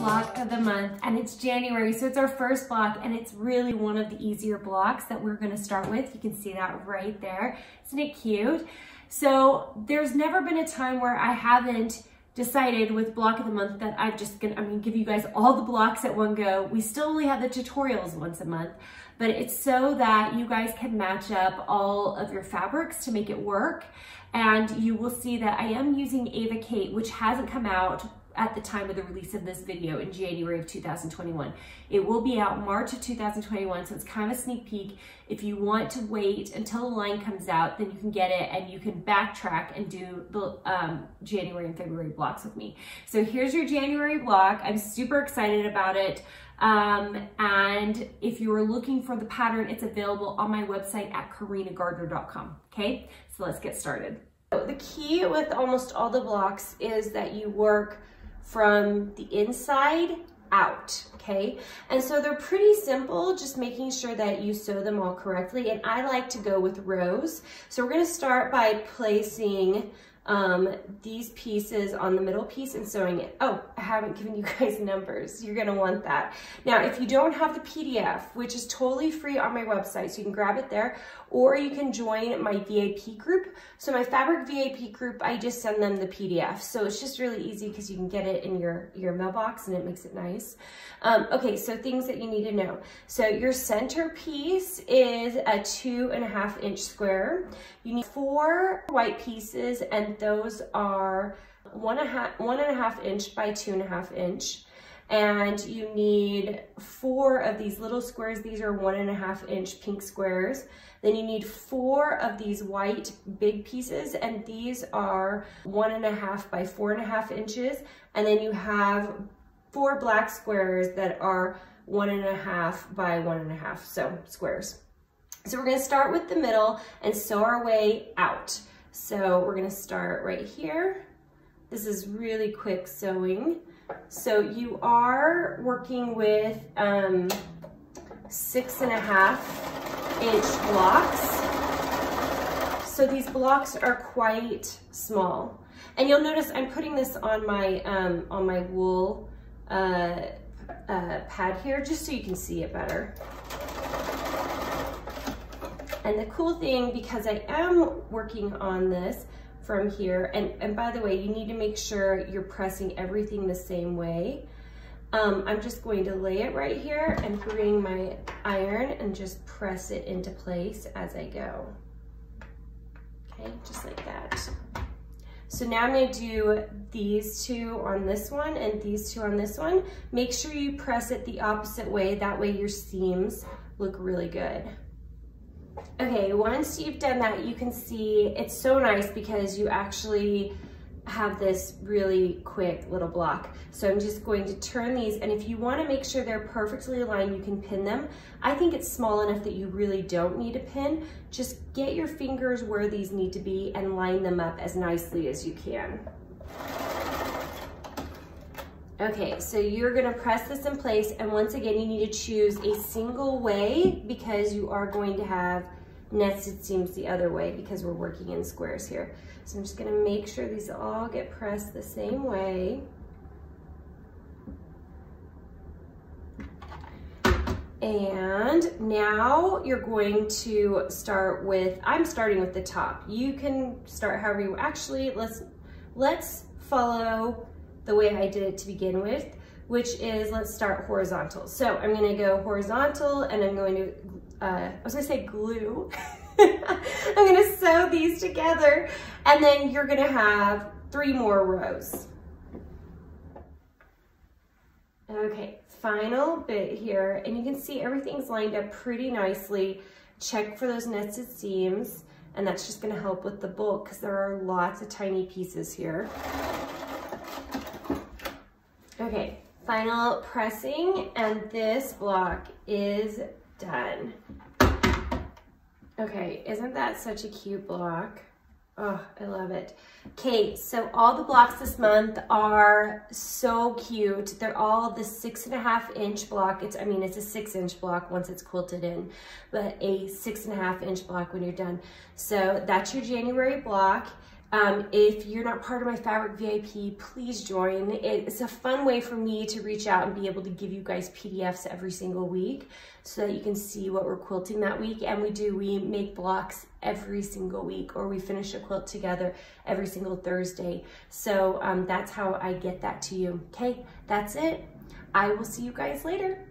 block of the month and it's January, so it's our first block and it's really one of the easier blocks that we're gonna start with. You can see that right there. Isn't it cute? So there's never been a time where I haven't decided with block of the month that I'm just gonna, I'm gonna give you guys all the blocks at one go. We still only have the tutorials once a month, but it's so that you guys can match up all of your fabrics to make it work. And you will see that I am using Ava Kate, which hasn't come out at the time of the release of this video in January of 2021. It will be out March of 2021, so it's kind of a sneak peek. If you want to wait until the line comes out, then you can get it and you can backtrack and do the um, January and February blocks with me. So here's your January block. I'm super excited about it. Um, and if you are looking for the pattern, it's available on my website at carinagardner.com. Okay, so let's get started. The key with almost all the blocks is that you work from the inside out, okay? And so they're pretty simple, just making sure that you sew them all correctly. And I like to go with rows. So we're gonna start by placing um, these pieces on the middle piece and sewing it. Oh, I haven't given you guys numbers. You're gonna want that. Now, if you don't have the PDF, which is totally free on my website, so you can grab it there, or you can join my VIP group. So my fabric VIP group, I just send them the PDF. So it's just really easy because you can get it in your, your mailbox and it makes it nice. Um, okay, so things that you need to know. So your center piece is a two and a half inch square. You need four white pieces those are one and a half, one and a half inch by two and a half inch and you need four of these little squares. These are one and a half inch pink squares. Then you need four of these white big pieces and these are one and a half by four and a half inches. And then you have four black squares that are one and a half by one and a half, so squares. So we're gonna start with the middle and sew our way out. So we're gonna start right here. This is really quick sewing. So you are working with um, six and a half inch blocks. So these blocks are quite small. And you'll notice I'm putting this on my, um, on my wool uh, uh, pad here, just so you can see it better. And the cool thing, because I am working on this from here, and, and by the way, you need to make sure you're pressing everything the same way. Um, I'm just going to lay it right here and bring my iron and just press it into place as I go. Okay, just like that. So now I'm gonna do these two on this one and these two on this one. Make sure you press it the opposite way, that way your seams look really good. Okay, once you've done that, you can see it's so nice because you actually have this really quick little block. So I'm just going to turn these, and if you wanna make sure they're perfectly aligned, you can pin them. I think it's small enough that you really don't need a pin. Just get your fingers where these need to be and line them up as nicely as you can. Okay, so you're gonna press this in place, and once again, you need to choose a single way because you are going to have nested seams the other way because we're working in squares here. So I'm just gonna make sure these all get pressed the same way. And now you're going to start with, I'm starting with the top. You can start however you, actually, let's, let's follow the way I did it to begin with, which is let's start horizontal. So I'm gonna go horizontal and I'm going to uh, I was gonna say glue. I'm gonna sew these together and then you're gonna have three more rows. Okay, final bit here, and you can see everything's lined up pretty nicely. Check for those nested seams, and that's just gonna help with the bulk because there are lots of tiny pieces here. Okay, final pressing, and this block is done. Okay, isn't that such a cute block? Oh, I love it. Okay, so all the blocks this month are so cute. They're all the six and a half inch block. It's, I mean, it's a six inch block once it's quilted in, but a six and a half inch block when you're done. So that's your January block. Um, if you're not part of my Fabric VIP, please join. It's a fun way for me to reach out and be able to give you guys PDFs every single week so that you can see what we're quilting that week. And we do, we make blocks every single week or we finish a quilt together every single Thursday. So um, that's how I get that to you. Okay, that's it. I will see you guys later.